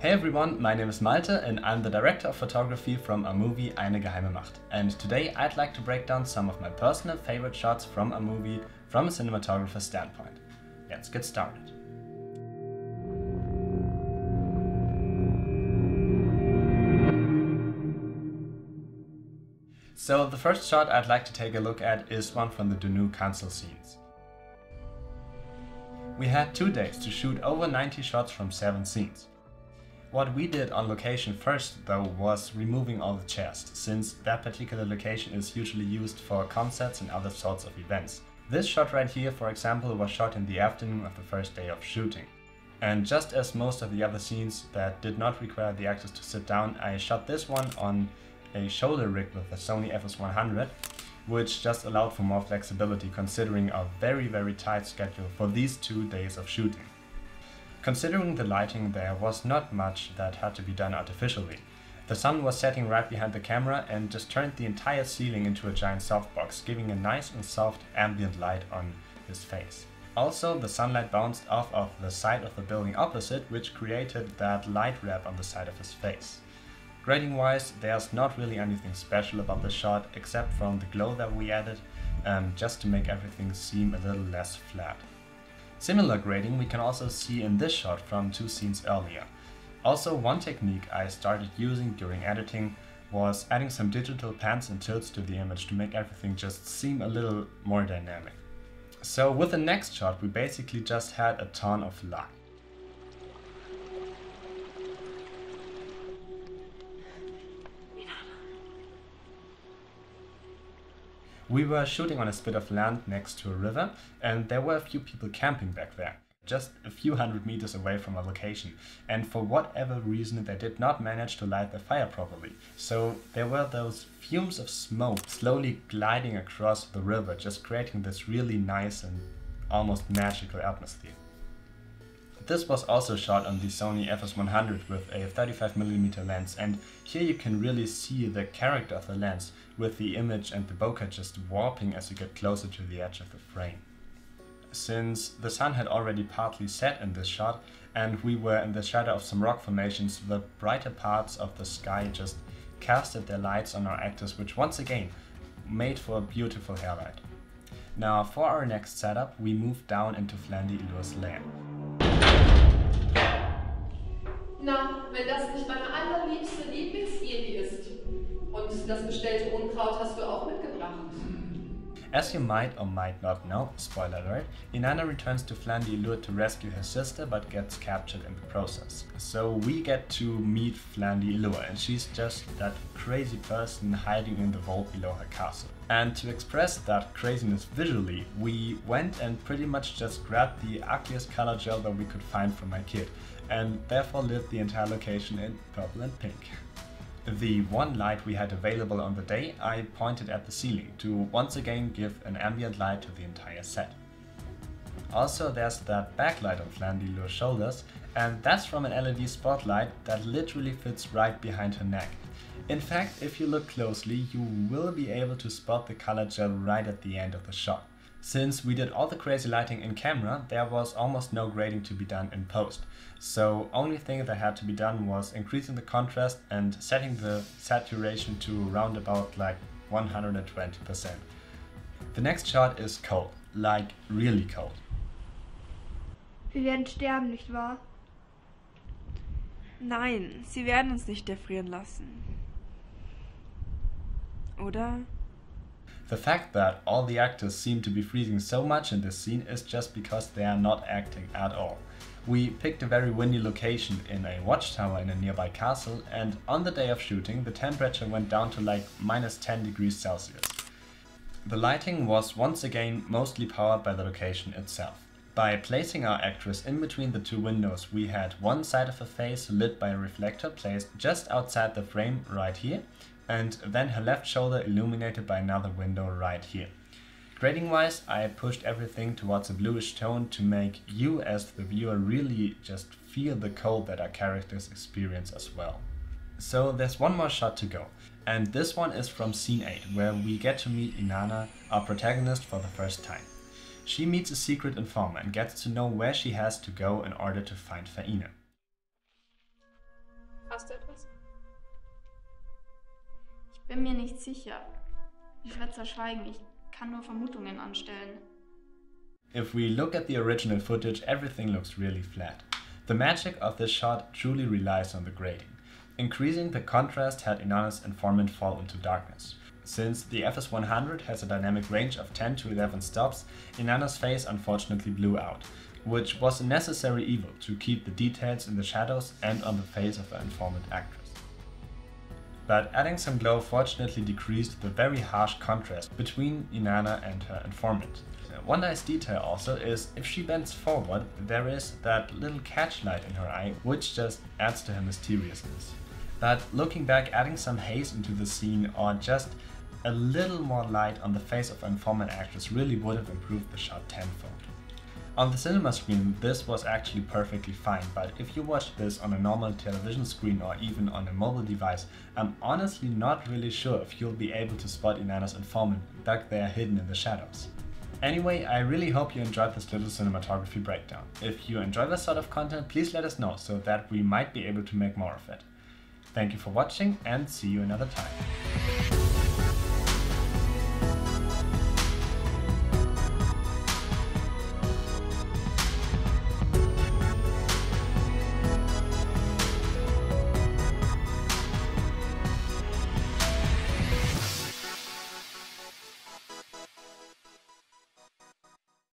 Hey everyone, my name is Malte and I'm the director of photography from a movie Eine geheime Macht. And today I'd like to break down some of my personal favorite shots from a movie from a cinematographer's standpoint. Let's get started. So the first shot I'd like to take a look at is one from the Danu council scenes. We had two days to shoot over 90 shots from 7 scenes. What we did on location first though was removing all the chairs, since that particular location is usually used for concerts and other sorts of events. This shot right here, for example, was shot in the afternoon of the first day of shooting. And just as most of the other scenes that did not require the actors to sit down, I shot this one on a shoulder rig with a Sony FS100, which just allowed for more flexibility considering our very very tight schedule for these two days of shooting. Considering the lighting, there was not much that had to be done artificially. The sun was setting right behind the camera and just turned the entire ceiling into a giant softbox, giving a nice and soft ambient light on his face. Also, the sunlight bounced off of the side of the building opposite, which created that light wrap on the side of his face. Grading wise, there's not really anything special about the shot except from the glow that we added, um, just to make everything seem a little less flat. Similar grading we can also see in this shot from two scenes earlier. Also one technique I started using during editing was adding some digital pans and tilts to the image to make everything just seem a little more dynamic. So with the next shot we basically just had a ton of luck. We were shooting on a spit of land next to a river, and there were a few people camping back there, just a few hundred meters away from our location. And for whatever reason, they did not manage to light the fire properly. So there were those fumes of smoke slowly gliding across the river, just creating this really nice and almost magical atmosphere. This was also shot on the Sony FS100 with a 35mm lens and here you can really see the character of the lens with the image and the bokeh just warping as you get closer to the edge of the frame. Since the sun had already partly set in this shot and we were in the shadow of some rock formations, the brighter parts of the sky just casted their lights on our actors which once again made for a beautiful hairlight. Now for our next setup we moved down into Flandy Illur's lair. Na, wenn das nicht meine allerliebste Lieblingsjedi ist. Und das bestellte Unkraut hast du auch mitgebracht. As you might or might not know, spoiler alert, Inanna returns to Flandy to rescue her sister but gets captured in the process. So we get to meet Flandy and she's just that crazy person hiding in the vault below her castle. And to express that craziness visually, we went and pretty much just grabbed the ugliest color gel that we could find from my kit and therefore lit the entire location in purple and pink. The one light we had available on the day I pointed at the ceiling to once again give an ambient light to the entire set. Also there's that backlight on Flandy Illur's shoulders and that's from an LED spotlight that literally fits right behind her neck. In fact, if you look closely, you will be able to spot the color gel right at the end of the shot. Since we did all the crazy lighting in camera, there was almost no grading to be done in post. So only thing that had to be done was increasing the contrast and setting the saturation to around about like 120%. The next shot is cold, like really cold. Wir werden sterben, nicht wahr? Nein, sie werden uns nicht erfrieren lassen. Oder? The fact that all the actors seem to be freezing so much in this scene is just because they are not acting at all. We picked a very windy location in a watchtower in a nearby castle and on the day of shooting the temperature went down to like minus 10 degrees Celsius. The lighting was once again mostly powered by the location itself. By placing our actress in between the two windows we had one side of her face lit by a reflector placed just outside the frame right here and then her left shoulder illuminated by another window right here. Grading wise, I pushed everything towards a bluish tone to make you as the viewer really just feel the cold that our characters experience as well. So there's one more shot to go, and this one is from scene 8, where we get to meet Inanna, our protagonist, for the first time. She meets a secret informer and gets to know where she has to go in order to find Faina. Hast du? Bin mir nicht sicher. Ich werde zwar schweigen, ich kann nur Vermutungen anstellen. If we look at the original footage, everything looks really flat. The magic of this shot truly relies on the grading. Increasing the contrast had Inanna's informant fall into darkness. Since the FS100 has a dynamic range of 10 to 11 stops, Inanna's face unfortunately blew out, which was a necessary evil to keep the details in the shadows and on the face of the informant actress. But adding some glow fortunately decreased the very harsh contrast between Inanna and her informant. One nice detail also is if she bends forward, there is that little catch light in her eye, which just adds to her mysteriousness. But looking back, adding some haze into the scene or just a little more light on the face of informant actress really would have improved the shot tenfold. On the cinema screen, this was actually perfectly fine, but if you watch this on a normal television screen or even on a mobile device, I'm honestly not really sure if you'll be able to spot Inanna's informant back there hidden in the shadows. Anyway, I really hope you enjoyed this little cinematography breakdown. If you enjoy this sort of content, please let us know so that we might be able to make more of it. Thank you for watching and see you another time.